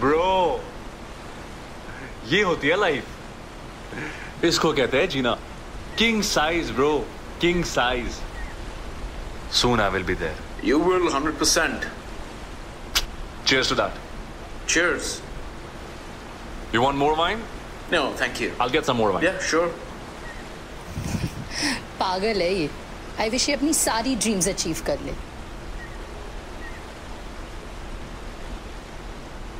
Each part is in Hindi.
ब्रो ये होती है लाइफ इसको कहते हैं जीना. King size bro king size son I will be there you will 100% percent cheers to that cheers you want more mind no thank you I get some more wine sure पागल है ये. आई विश ये अपनी सारी ड्रीम्स अचीव कर ले.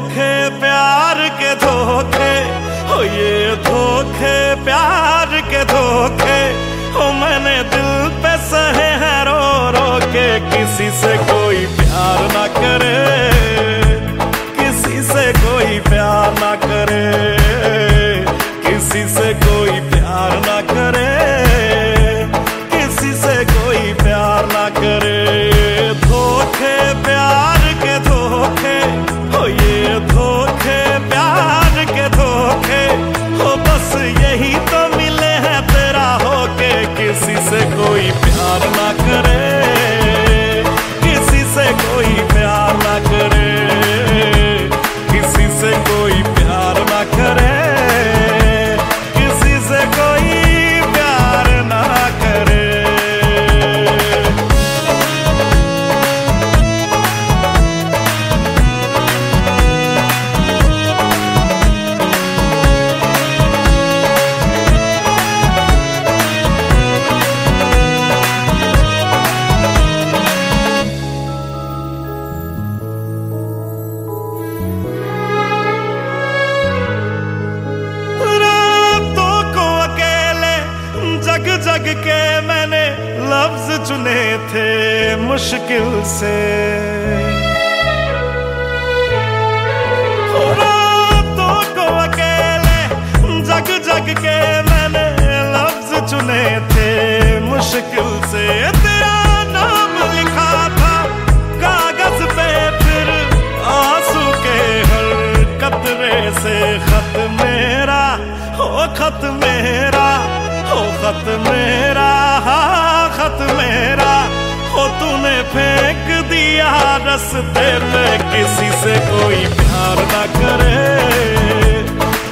धोखे प्यार के धोखे हो ये धोखे प्यार के धोखे। प्यार ना करे जग के मैंने लफ्ज चुने थे मुश्किल से। रातों को अकेले जग जग के मैंने लफ्ज चुने थे मुश्किल से। तेरा नाम लिखा था कागज़ पे, फिर आँसू के हर कतरे से खत मेरा हो खत मेरा खत मेरा हाँ खत मेरा। हो तूने फेंक दिया रस्ते पे, किसी से कोई प्यार ना करे।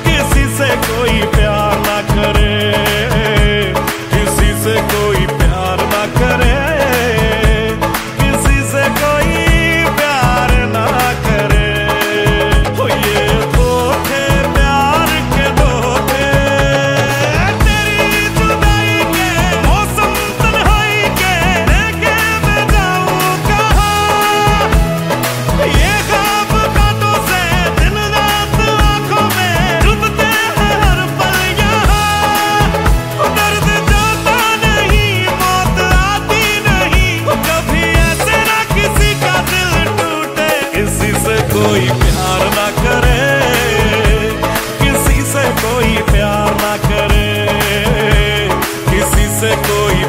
किसी से कोई प्यार ना करे। किसी से कोई perfecto y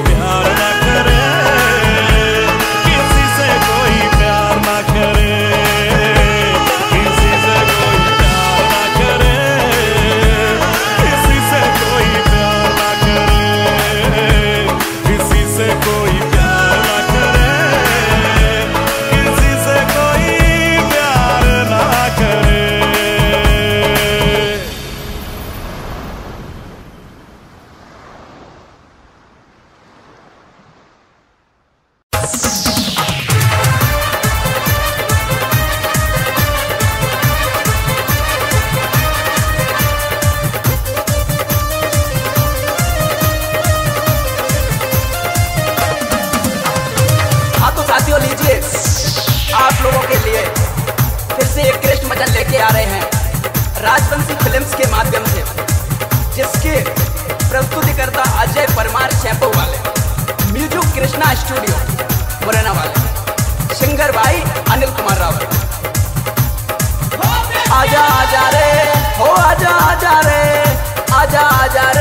आ रहे हैं। राजवंशी फिल्म्स के माध्यम से, जिसके प्रस्तुतिकर्ता अजय परमार शैपो वाले म्यूज़िक कृष्णा स्टूडियो मुरैना वाले, सिंगर भाई अनिल कुमार राव आजा आजा रे, हो आजा आजा रे, आजा आजा रे।